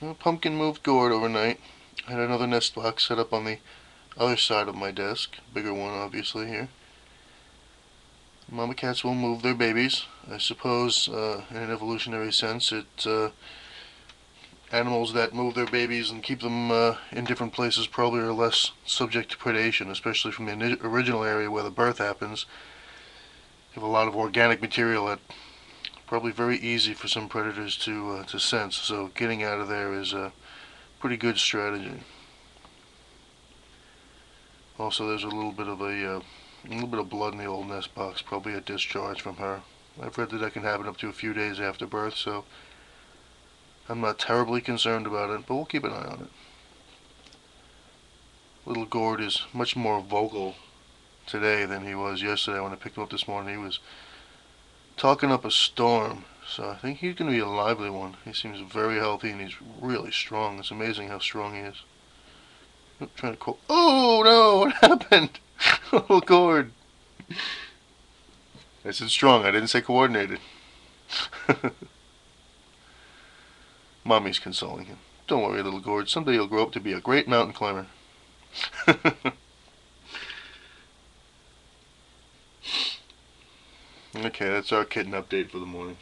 Well, Pumpkin moved gourd overnight. I had another nest box set up on the other side of my desk. Bigger one, obviously, here. Mama cats will move their babies. I suppose, uh, in an evolutionary sense, it, uh, animals that move their babies and keep them uh, in different places probably are less subject to predation, especially from the original area where the birth happens. You have a lot of organic material that probably very easy for some predators to uh, to sense. So getting out of there is a pretty good strategy. Also, there's a little bit of a uh, a little bit of blood in the old nest box, probably a discharge from her. I've read that that can happen up to a few days after birth, so I'm not terribly concerned about it, but we'll keep an eye on it. Little Gourd is much more vocal today than he was yesterday when I picked him up this morning. He was talking up a storm. So I think he's going to be a lively one. He seems very healthy and he's really strong. It's amazing how strong he is. I'm trying to call. Oh no! What happened? oh gourd. I said strong. I didn't say coordinated. Mommy's consoling him. Don't worry, little gourd. Someday you'll grow up to be a great mountain climber. Okay, that's our kitten update for the morning.